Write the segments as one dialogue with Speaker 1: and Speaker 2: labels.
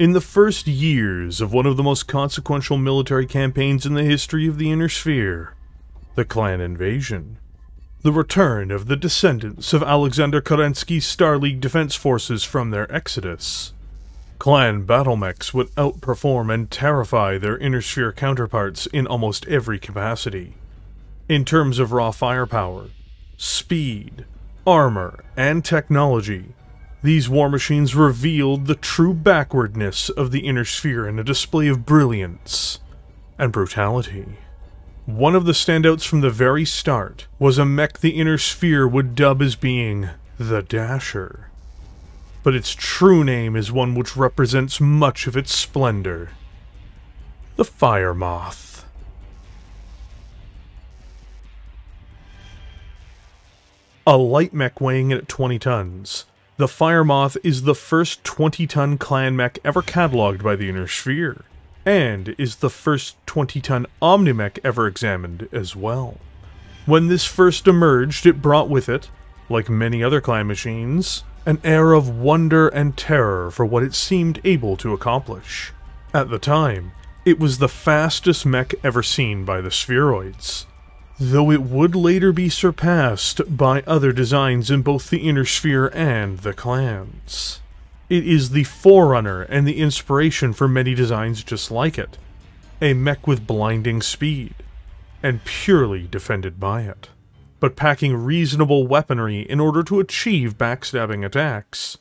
Speaker 1: In the first years of one of the most consequential military campaigns in the history of the Inner Sphere, the Clan Invasion, the return of the descendants of Alexander Kerensky's Star League defense forces from their exodus, Clan battlemechs would outperform and terrify their Inner Sphere counterparts in almost every capacity. In terms of raw firepower, speed, armor, and technology, these war machines revealed the true backwardness of the Inner Sphere in a display of brilliance and brutality. One of the standouts from the very start was a mech the Inner Sphere would dub as being the Dasher. But its true name is one which represents much of its splendor the Fire Moth. A light mech weighing in at 20 tons, the Fire Moth is the first 20 ton clan mech ever catalogued by the Inner Sphere, and is the first 20 ton Omnimech ever examined as well. When this first emerged, it brought with it, like many other clan machines, an air of wonder and terror for what it seemed able to accomplish. At the time, it was the fastest mech ever seen by the spheroids, though it would later be surpassed by other designs in both the Inner Sphere and the clans. It is the forerunner and the inspiration for many designs just like it. A mech with blinding speed, and purely defended by it, but packing reasonable weaponry in order to achieve backstabbing attacks,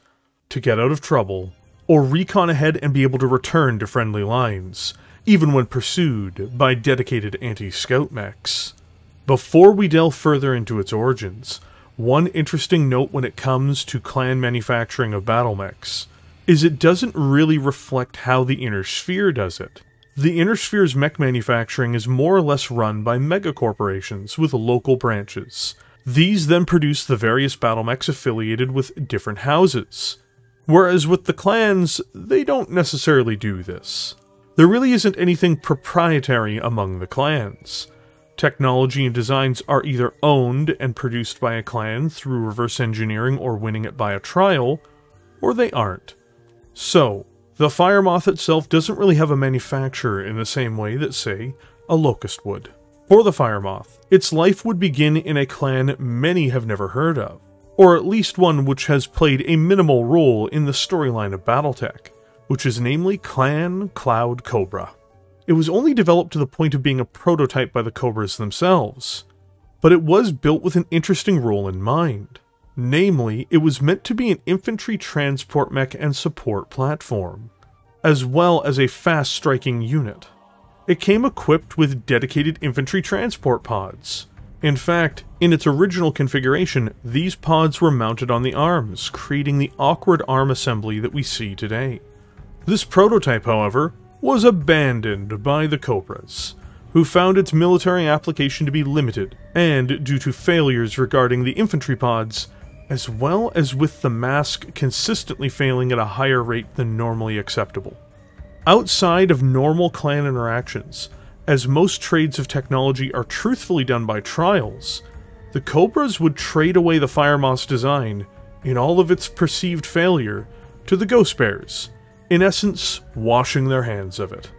Speaker 1: to get out of trouble, or recon ahead and be able to return to friendly lines, even when pursued by dedicated anti-scout mechs. Before we delve further into its origins, one interesting note when it comes to clan manufacturing of battle mechs is it doesn't really reflect how the Inner Sphere does it. The Inner Sphere's mech manufacturing is more or less run by megacorporations with local branches. These then produce the various battle mechs affiliated with different houses. Whereas with the clans, they don't necessarily do this. There really isn't anything proprietary among the clans. Technology and designs are either owned and produced by a clan through reverse engineering or winning it by a trial, or they aren't. So, the Fire Moth itself doesn't really have a manufacturer in the same way that, say, a Locust would. For the Fire Moth, its life would begin in a clan many have never heard of, or at least one which has played a minimal role in the storyline of Battletech, which is namely Clan Cloud Cobra. It was only developed to the point of being a prototype by the Cobras themselves, but it was built with an interesting role in mind. Namely, it was meant to be an infantry transport mech and support platform, as well as a fast striking unit. It came equipped with dedicated infantry transport pods. In fact, in its original configuration, these pods were mounted on the arms, creating the awkward arm assembly that we see today. This prototype, however, was abandoned by the Cobras, who found its military application to be limited, and due to failures regarding the infantry pods, as well as with the MASC consistently failing at a higher rate than normally acceptable. Outside of normal clan interactions, as most trades of technology are truthfully done by trials, the Cobras would trade away the Fire Moth design, in all of its perceived failure, to the Ghost Bears, in essence, washing their hands of it.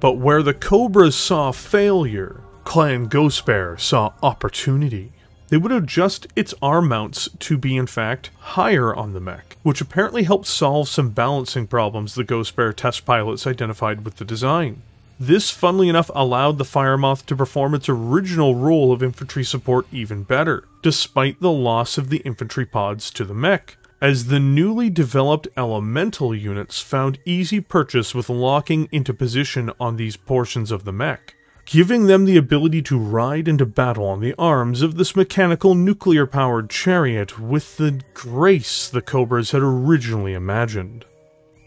Speaker 1: But where the Cobras saw failure, Clan Ghost Bear saw opportunity. They would adjust its arm mounts to be, in fact, higher on the mech, which apparently helped solve some balancing problems the Ghost Bear test pilots identified with the design. This, funnily enough, allowed the Fire Moth to perform its original role of infantry support even better, despite the loss of the infantry pods to the mech as the newly developed elemental units found easy purchase with locking into position on these portions of the mech, giving them the ability to ride into battle on the arms of this mechanical nuclear powered chariot with the grace the Cobras had originally imagined.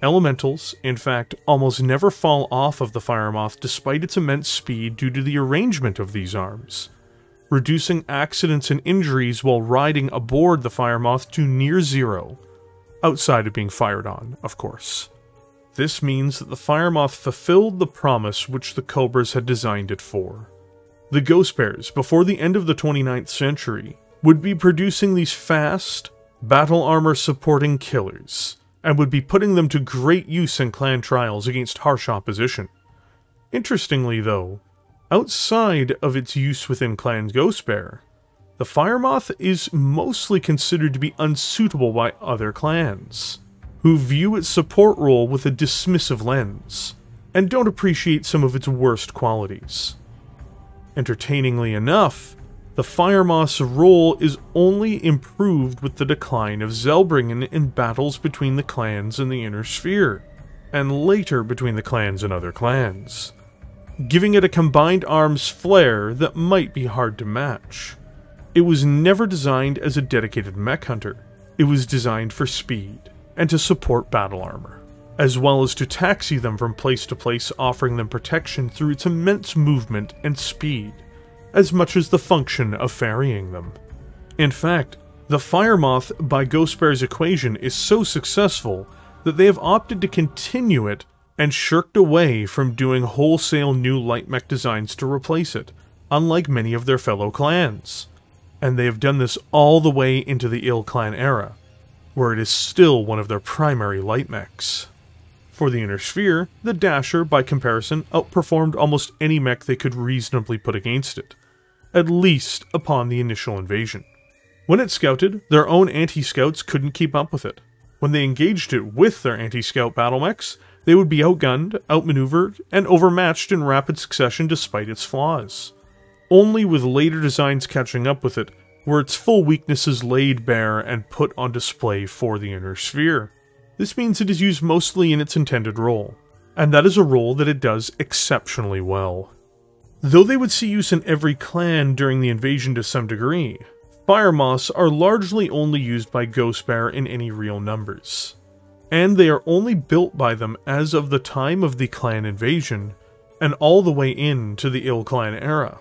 Speaker 1: Elementals, in fact, almost never fall off of the Fire Moth despite its immense speed due to the arrangement of these arms reducing accidents and injuries while riding aboard the Fire Moth to near zero, outside of being fired on, of course. This means that the Fire Moth fulfilled the promise which the Cobras had designed it for. The Ghost Bears, before the end of the 29th century, would be producing these fast, battle armor supporting killers, and would be putting them to great use in clan trials against harsh opposition. Interestingly, though, outside of its use within Clan Ghost Bear, the Firemoth is mostly considered to be unsuitable by other clans, who view its support role with a dismissive lens, and don't appreciate some of its worst qualities. Entertainingly enough, the Firemoth's role is only improved with the decline of Zellbrigen in battles between the clans in the Inner Sphere, and later between the clans and other clans, giving it a combined arms flair that might be hard to match. It was never designed as a dedicated mech hunter, it was designed for speed and to support battle armor, as well as to taxi them from place to place, offering them protection through its immense movement and speed, as much as the function of ferrying them. In fact, the Firemoth by Ghost Bear's equation is so successful that they have opted to continue it and shirked away from doing wholesale new light mech designs to replace it, unlike many of their fellow clans. And they have done this all the way into the ilClan era, where it is still one of their primary light mechs. For the Inner Sphere, the Dasher, by comparison, outperformed almost any mech they could reasonably put against it, at least upon the initial invasion. When it scouted, their own anti-scouts couldn't keep up with it. When they engaged it with their anti-scout battle mechs, they would be outgunned, outmaneuvered, and overmatched in rapid succession despite its flaws. Only with later designs catching up with it were its full weaknesses laid bare and put on display for the Inner Sphere. This means it is used mostly in its intended role, and that is a role that it does exceptionally well. Though they would see use in every clan during the invasion to some degree, Firemoths are largely only used by Ghost Bear in any real numbers. And they are only built by them as of the time of the clan invasion, and all the way into the ilClan era.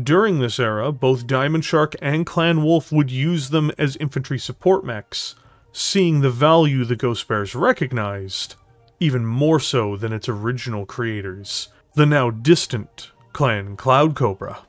Speaker 1: During this era, both Diamond Shark and Clan Wolf would use them as infantry support mechs, seeing the value the Ghost Bears recognized, even more so than its original creators, the now distant Clan Cloud Cobra.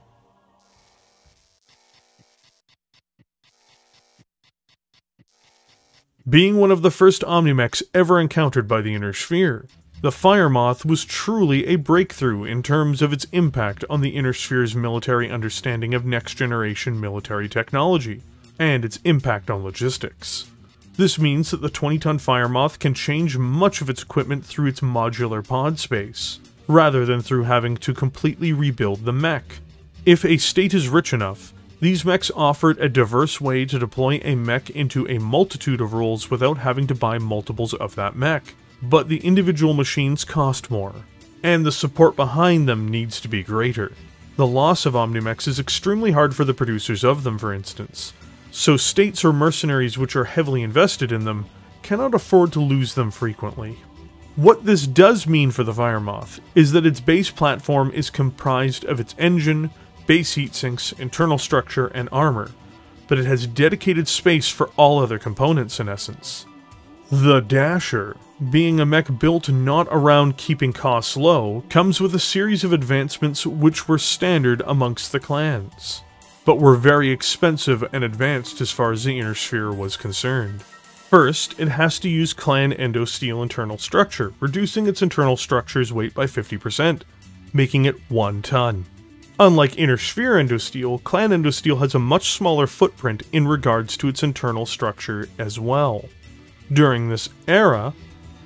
Speaker 1: Being one of the first Omnimechs ever encountered by the Inner Sphere, the Firemoth was truly a breakthrough in terms of its impact on the Inner Sphere's military understanding of next-generation military technology, and its impact on logistics. This means that the 20-ton Firemoth can change much of its equipment through its modular pod space, rather than through having to completely rebuild the mech. If a state is rich enough, these mechs offered a diverse way to deploy a mech into a multitude of roles without having to buy multiples of that mech. But the individual machines cost more, and the support behind them needs to be greater. The loss of Omnimechs is extremely hard for the producers of them, for instance, so states or mercenaries which are heavily invested in them cannot afford to lose them frequently. What this does mean for the Firemoth is that its base platform is comprised of its engine, base heatsinks, internal structure, and armor, but it has dedicated space for all other components in essence. The Dasher, being a mech built not around keeping costs low, comes with a series of advancements which were standard amongst the clans, but were very expensive and advanced as far as the Inner Sphere was concerned. First, it has to use Clan Endosteel internal structure, reducing its internal structure's weight by 50%, making it 1 ton. Unlike Inner Sphere Endosteel, Clan Endosteel has a much smaller footprint in regards to its internal structure as well. During this era,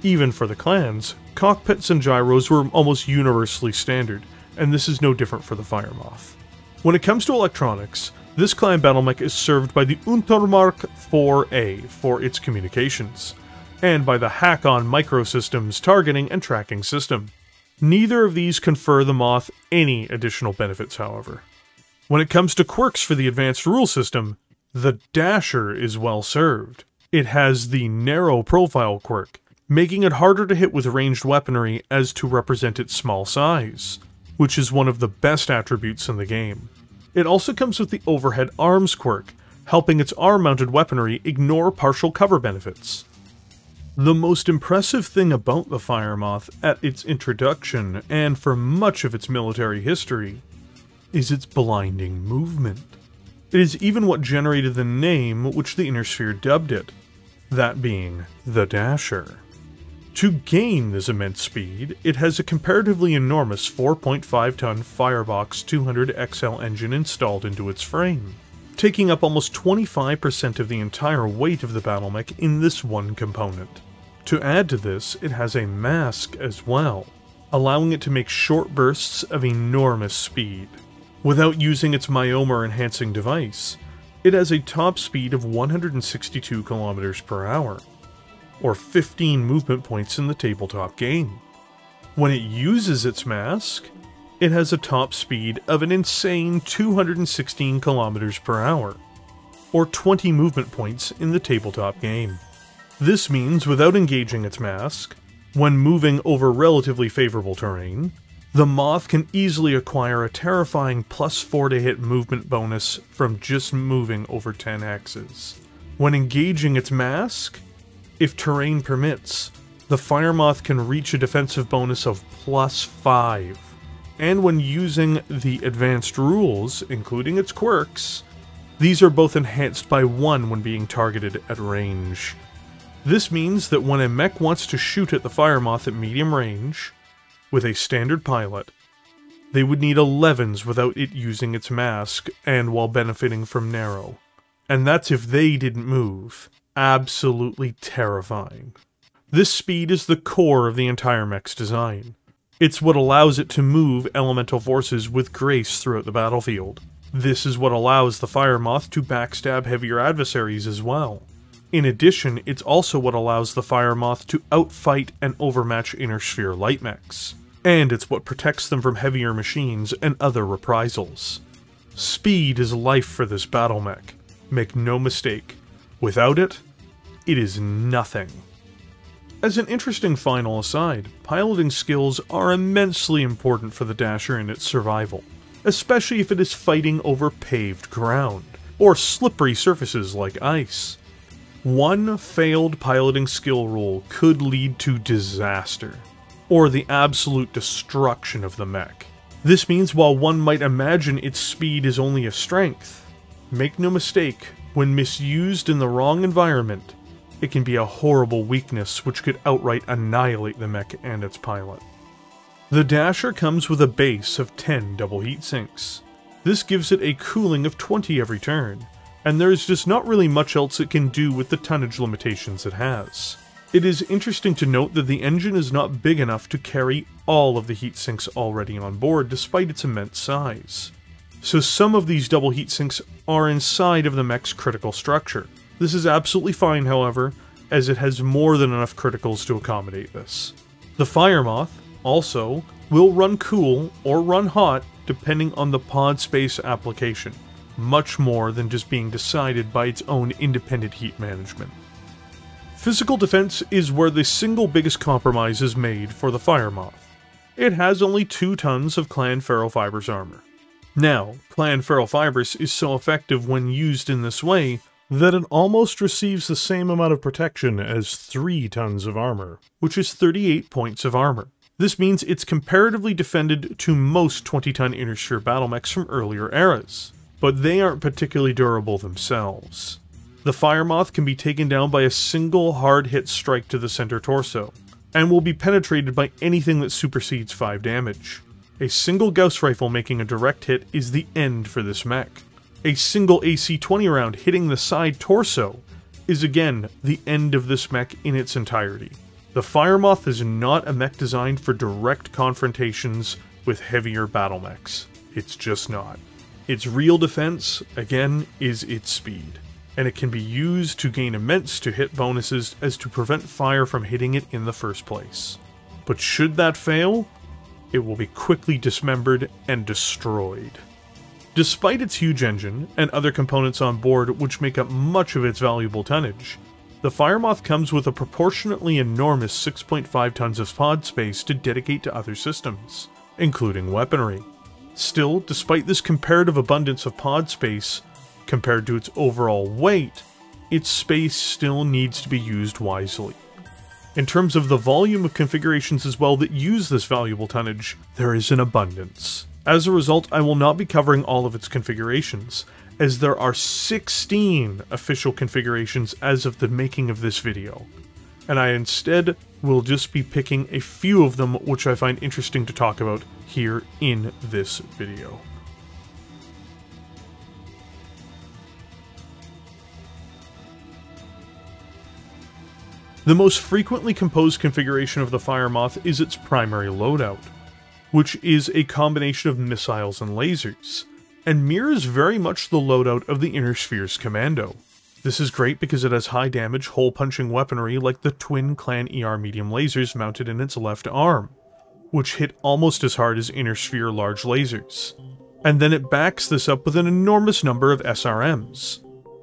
Speaker 1: even for the clans, cockpits and gyros were almost universally standard, and this is no different for the Firemoth. When it comes to electronics, this clan battlemech is served by the Untermark 4A for its communications, and by the Hakon Microsystems targeting and tracking system. Neither of these confer the Moth any additional benefits, however. When it comes to quirks for the advanced rule system, the Dasher is well served. It has the narrow profile quirk, making it harder to hit with ranged weaponry as to represent its small size, which is one of the best attributes in the game. It also comes with the overhead arms quirk, helping its arm-mounted weaponry ignore partial cover benefits. The most impressive thing about the Firemoth at its introduction, and for much of its military history, is its blinding movement. It is even what generated the name which the Inner Sphere dubbed it. that being the Dasher. To gain this immense speed, it has a comparatively enormous 4.5 ton Firebox 200 XL engine installed into its frame, taking up almost 25% of the entire weight of the battle mech in this one component. To add to this, it has a MASC as well, allowing it to make short bursts of enormous speed. Without using its Myomer enhancing device, it has a top speed of 162 km per hour, or 15 movement points in the tabletop game. When it uses its MASC, it has a top speed of an insane 216 km per hour, or 20 movement points in the tabletop game. This means without engaging its MASC, when moving over relatively favorable terrain, the Moth can easily acquire a terrifying plus 4 to hit movement bonus from just moving over 10 hexes. When engaging its MASC, if terrain permits, the Fire Moth can reach a defensive bonus of plus 5. And when using the advanced rules, including its quirks, these are both enhanced by 1 when being targeted at range. This means that when a mech wants to shoot at the Fire Moth at medium range, with a standard pilot, they would need 11s without it using its MASC and while benefiting from narrow. And that's if they didn't move absolutely terrifying. This speed is the core of the entire mech's design. It's what allows it to move elemental forces with grace throughout the battlefield. This is what allows the Fire Moth to backstab heavier adversaries as well. In addition, it's also what allows the Fire Moth to outfight and overmatch Inner Sphere light mechs. And it's what protects them from heavier machines and other reprisals. Speed is life for this battle mech. Make no mistake. Without it, it is nothing. As an interesting final aside, piloting skills are immensely important for the Dasher in its survival, especially if it is fighting over paved ground, or slippery surfaces like ice. One failed piloting skill roll could lead to disaster, or the absolute destruction of the mech. This means while one might imagine its speed is only a strength, make no mistake, when misused in the wrong environment, it can be a horrible weakness which could outright annihilate the mech and its pilot. The Dasher comes with a base of 10 double heat sinks. This gives it a cooling of 20 every turn, and there is just not really much else it can do with the tonnage limitations it has. It is interesting to note that the engine is not big enough to carry all of the heat sinks already on board despite its immense size. So some of these double heat sinks are inside of the mech's critical structure, this is absolutely fine, however, as it has more than enough criticals to accommodate this. The Fire Moth, also, will run cool or run hot depending on the pod space application, much more than just being decided by its own independent heat management. Physical defense is where the single biggest compromise is made for the Fire Moth. It has only 2 tons of Clan Ferrofibers armor. Now, Clan Ferrofibers is so effective when used in this way that it almost receives the same amount of protection as 3 tons of armor, which is 38 points of armor. This means it's comparatively defended to most 20-ton inner sphere battle mechs from earlier eras, but they aren't particularly durable themselves. The Fire Moth can be taken down by a single hard hit strike to the center torso, and will be penetrated by anything that supersedes 5 damage. A single Gauss rifle making a direct hit is the end for this mech. A single AC-20 round hitting the side torso is again the end of this mech in its entirety. The Firemoth is not a mech designed for direct confrontations with heavier battle mechs. It's just not. Its real defense, again, is its speed, and it can be used to gain immense to hit bonuses as to prevent fire from hitting it in the first place. But should that fail, it will be quickly dismembered and destroyed. Despite its huge engine, and other components on board which make up much of its valuable tonnage, the Firemoth comes with a proportionately enormous 6.5 tons of pod space to dedicate to other systems, including weaponry. Still, despite this comparative abundance of pod space, compared to its overall weight, its space still needs to be used wisely. In terms of the volume of configurations as well that use this valuable tonnage, there is an abundance. As a result, I will not be covering all of its configurations, as there are 16 official configurations as of the making of this video, and I instead will just be picking a few of them which I find interesting to talk about here in this video. The most frequently composed configuration of the Firemoth is its primary loadout, which is a combination of missiles and lasers, and mirrors very much the loadout of the Inner Sphere's Commando. This is great because it has high damage, hole punching weaponry like the twin Clan ER medium lasers mounted in its left arm, which hit almost as hard as Inner Sphere large lasers. And then it backs this up with an enormous number of SRMs,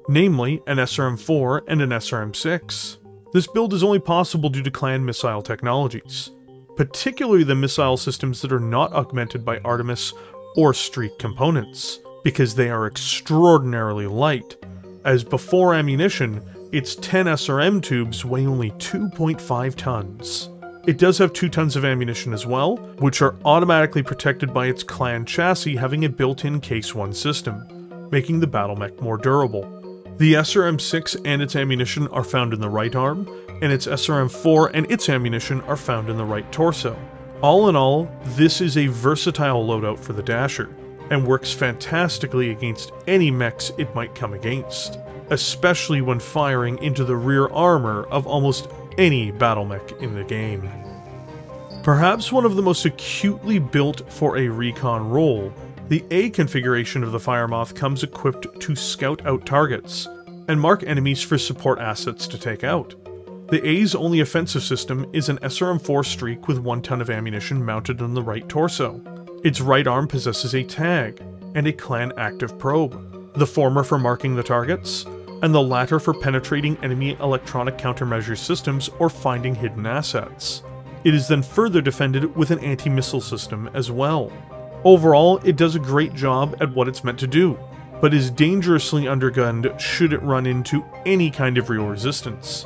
Speaker 1: namely an SRM 4 and an SRM 6. This build is only possible due to clan missile technologies, particularly the missile systems that are not augmented by Artemis or Streak components, because they are extraordinarily light, as before ammunition, its 10 SRM tubes weigh only 2.5 tons. It does have 2 tons of ammunition as well, which are automatically protected by its clan chassis having a built-in Case 1 system, making the battle mech more durable. The SRM-6 and its ammunition are found in the right arm, and its SRM-4 and its ammunition are found in the right torso. All in all, this is a versatile loadout for the Dasher, and works fantastically against any mechs it might come against, especially when firing into the rear armor of almost any battle mech in the game. Perhaps one of the most acutely built for a recon role the A configuration of the Firemoth comes equipped to scout out targets, and mark enemies for support assets to take out. The A's only offensive system is an SRM-4 Streak with 1 ton of ammunition mounted on the right torso. Its right arm possesses a tag, and a clan active probe, the former for marking the targets, and the latter for penetrating enemy electronic countermeasure systems or finding hidden assets. It is then further defended with an anti-missile system as well. Overall, it does a great job at what it's meant to do, but is dangerously undergunned should it run into any kind of real resistance.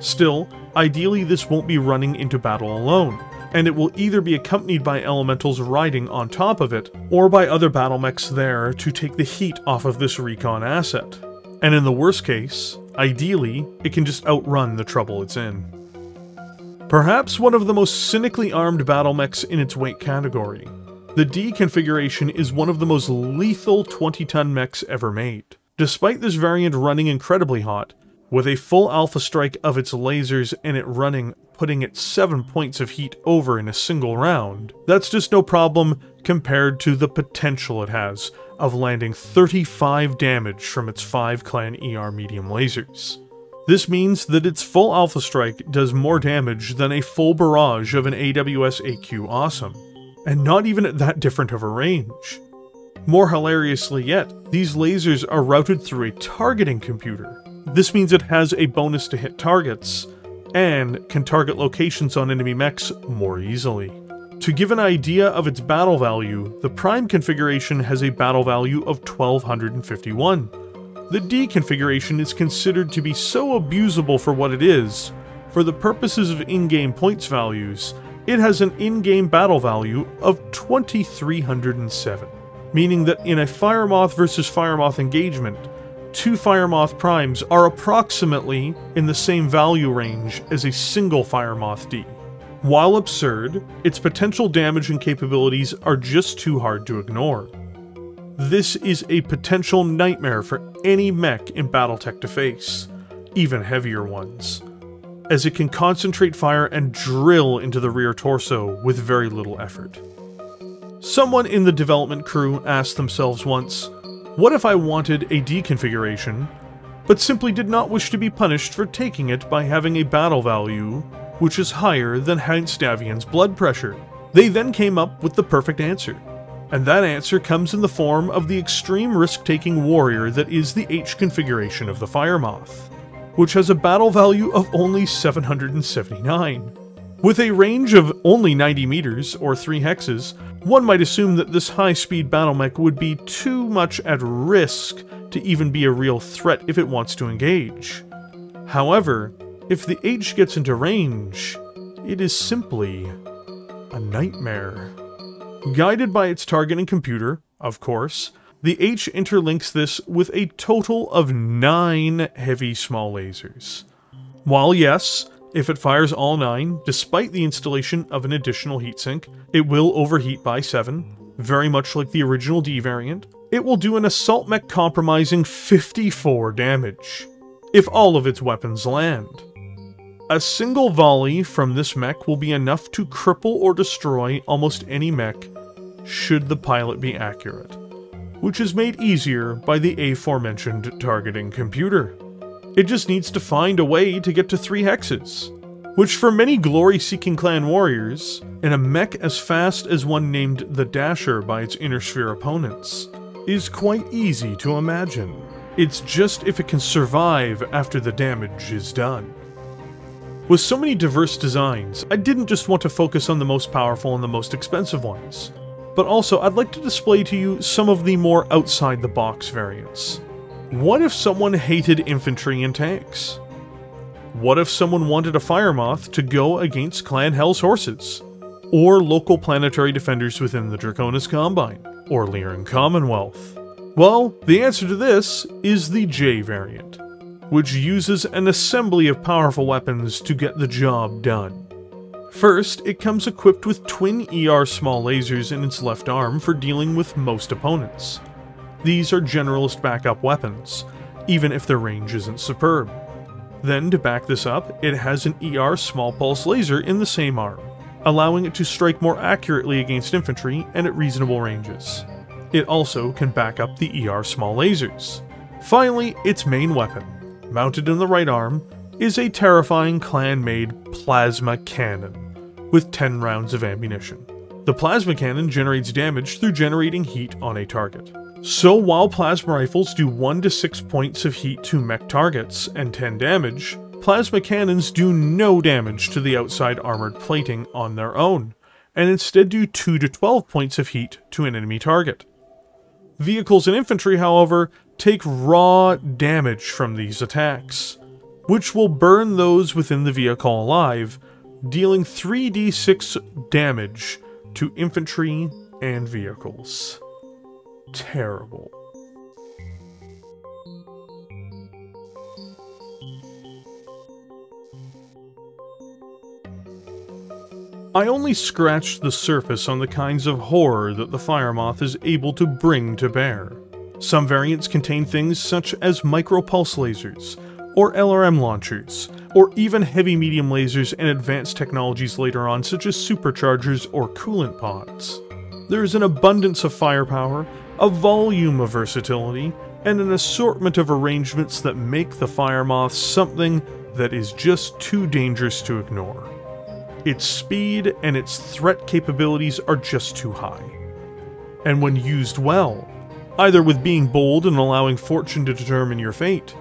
Speaker 1: Still, ideally this won't be running into battle alone, and it will either be accompanied by elementals riding on top of it, or by other battle mechs there to take the heat off of this recon asset. And in the worst case, ideally, it can just outrun the trouble it's in. Perhaps one of the most cynically armed battle mechs in its weight category, the D configuration is one of the most lethal 20-ton mechs ever made. Despite this variant running incredibly hot, with a full alpha strike of its lasers and it running putting it 7 points of heat over in a single round, that's just no problem compared to the potential it has of landing 35 damage from its 5 clan ER medium lasers. This means that its full alpha strike does more damage than a full barrage of an AWS AQ Awesome and not even at that different of a range. More hilariously yet, these lasers are routed through a targeting computer. This means it has a bonus to hit targets, and can target locations on enemy mechs more easily. To give an idea of its battle value, the Prime configuration has a battle value of 1251. The D configuration is considered to be so abusable for what it is, for the purposes of in-game points values, it has an in-game battle value of 2307, meaning that in a Firemoth versus Firemoth engagement, two Firemoth primes are approximately in the same value range as a single Firemoth D. While absurd, its potential damage and capabilities are just too hard to ignore. This is a potential nightmare for any mech in Battletech to face, even heavier ones as it can concentrate fire and drill into the rear torso with very little effort. Someone in the development crew asked themselves once, what if I wanted a D configuration, but simply did not wish to be punished for taking it by having a battle value which is higher than Hanse Davion's blood pressure? They then came up with the perfect answer. And that answer comes in the form of the extreme risk-taking warrior that is the H configuration of the Firemoth which has a battle value of only 779. With a range of only 90 meters, or 3 hexes, one might assume that this high-speed battle mech would be too much at risk to even be a real threat if it wants to engage. However, if the H gets into range, it is simply a nightmare. Guided by its targeting computer, of course, the H interlinks this with a total of 9 heavy small lasers. While yes, if it fires all 9, despite the installation of an additional heatsink, it will overheat by 7, very much like the original D variant, it will do an assault mech compromising 54 damage, if all of its weapons land. A single volley from this mech will be enough to cripple or destroy almost any mech, should the pilot be accurate, which is made easier by the aforementioned targeting computer. It just needs to find a way to get to three hexes, which for many glory-seeking clan warriors, and a mech as fast as one named the Dasher by its Inner Sphere opponents, is quite easy to imagine. It's just if it can survive after the damage is done. With so many diverse designs, I didn't just want to focus on the most powerful and the most expensive ones, but also I'd like to display to you some of the more outside-the-box variants. What if someone hated infantry and tanks? What if someone wanted a Fire Moth to go against Clan Hell's horses? Or local planetary defenders within the Draconis Combine? Or Lyran Commonwealth? Well, the answer to this is the J variant, which uses an assembly of powerful weapons to get the job done. First, it comes equipped with twin ER small lasers in its left arm for dealing with most opponents. These are generalist backup weapons, even if their range isn't superb. Then, to back this up, it has an ER small pulse laser in the same arm, allowing it to strike more accurately against infantry and at reasonable ranges. It also can back up the ER small lasers. Finally, its main weapon, mounted in the right arm, is a terrifying clan-made plasma cannon, with 10 rounds of ammunition. The plasma cannon generates damage through generating heat on a target. So while plasma rifles do 1 to 6 points of heat to mech targets and 10 damage, plasma cannons do no damage to the outside armored plating on their own, and instead do 2 to 12 points of heat to an enemy target. Vehicles and infantry, however, take raw damage from these attacks, which will burn those within the vehicle alive, dealing 3d6 damage to infantry and vehicles terrible. I only scratched the surface on the kinds of horror that the Fire Moth is able to bring to bear. Some variants contain things such as micro-pulse lasers, or LRM launchers, or even heavy-medium lasers and advanced technologies later on such as superchargers or coolant pods. There is an abundance of firepower, a volume of versatility, and an assortment of arrangements that make the Fire Moth something that is just too dangerous to ignore. Its speed and its threat capabilities are just too high. And when used well, either with being bold and allowing fortune to determine your fate,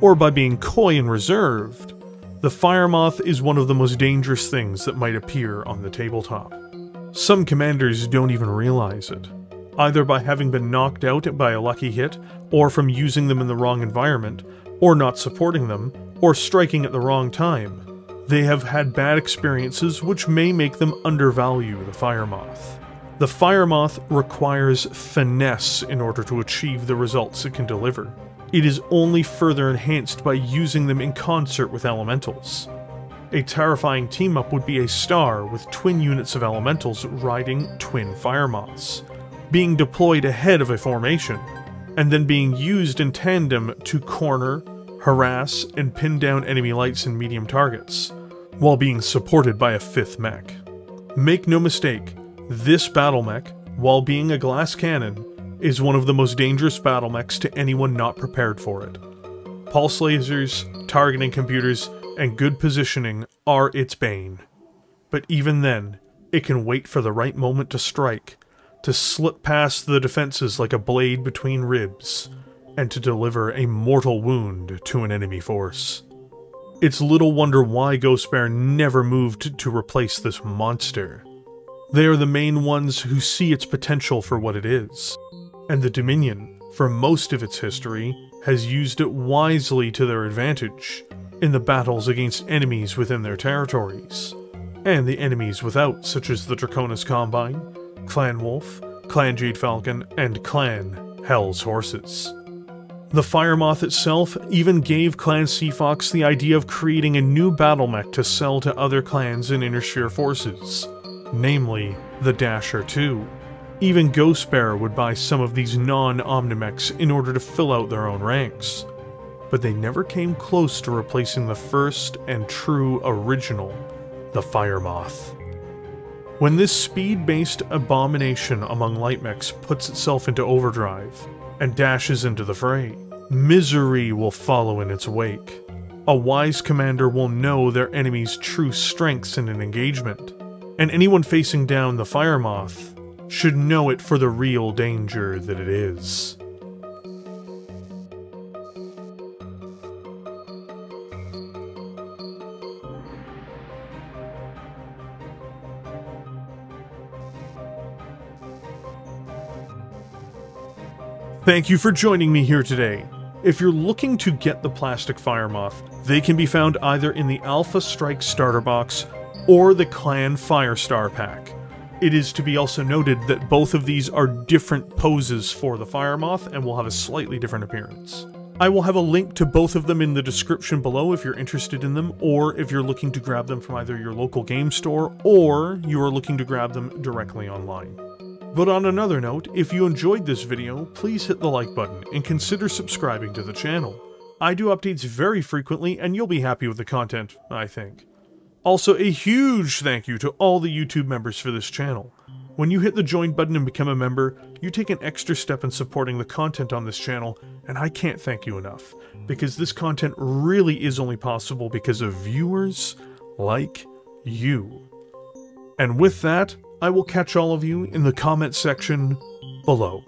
Speaker 1: or by being coy and reserved, the Fire Moth is one of the most dangerous things that might appear on the tabletop. Some commanders don't even realize it, either by having been knocked out by a lucky hit, or from using them in the wrong environment, or not supporting them, or striking at the wrong time. They have had bad experiences which may make them undervalue the Fire Moth. The Fire Moth requires finesse in order to achieve the results it can deliver. It is only further enhanced by using them in concert with elementals. A terrifying team-up would be a star with twin units of elementals riding twin Fire Moths being deployed ahead of a formation, and then being used in tandem to corner, harass, and pin down enemy lights and medium targets, while being supported by a fifth mech. Make no mistake, this battle mech, while being a glass cannon, is one of the most dangerous battle mechs to anyone not prepared for it. Pulse lasers, targeting computers, and good positioning are its bane. But even then, it can wait for the right moment to strike, to slip past the defenses like a blade between ribs, and to deliver a mortal wound to an enemy force. It's little wonder why Ghost Bear never moved to replace this monster. They are the main ones who see its potential for what it is. And the Dominion, for most of its history, has used it wisely to their advantage in the battles against enemies within their territories, and the enemies without, such as the Draconis Combine, Clan Wolf, Clan Jade Falcon, and Clan Hell's Horses. The Fire Moth itself even gave Clan Seafox the idea of creating a new battle mech to sell to other clans in Inner Sphere forces, namely the Dasher 2. Even Ghost Bear would buy some of these non-Omnimechs in order to fill out their own ranks, but they never came close to replacing the first and true original, the Fire Moth. When this speed-based abomination among light mechs puts itself into overdrive, and dashes into the fray. Misery will follow in its wake. A wise commander will know their enemy's true strengths in an engagement, and anyone facing down the Fire Moth should know it for the real danger that it is. Thank you for joining me here today. If you're looking to get the plastic fire moth, they can be found either in the Alpha Strike starter box or the Clan Firestar pack. It is to be also noted that both of these are different poses for the fire moth and will have a slightly different appearance. I will have a link to both of them in the description below if you're interested in them, or if you're looking to grab them from either your local game store or you are looking to grab them directly online. But on another note, if you enjoyed this video, please hit the like button and consider subscribing to the channel. I do updates very frequently and you'll be happy with the content, I think. Also, a huge thank you to all the YouTube members for this channel. When you hit the join button and become a member, you take an extra step in supporting the content on this channel, and I can't thank you enough, because this content really is only possible because of viewers like you. And with that, I will catch all of you in the comment section below.